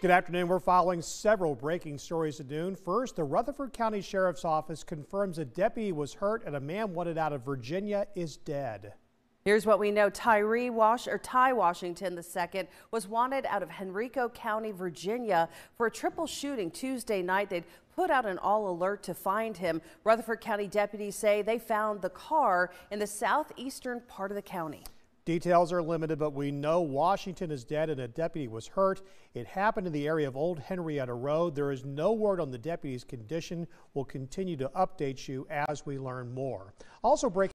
Good afternoon. We're following several breaking stories at noon. First, the Rutherford County Sheriff's Office confirms a deputy was hurt and a man wanted out of Virginia is dead. Here's what we know. Tyree Wash or Ty Washington II was wanted out of Henrico County, Virginia for a triple shooting Tuesday night. They'd put out an all alert to find him. Rutherford County deputies say they found the car in the southeastern part of the county. Details are limited, but we know Washington is dead and a deputy was hurt. It happened in the area of Old Henrietta Road. There is no word on the deputy's condition. We'll continue to update you as we learn more. Also breaking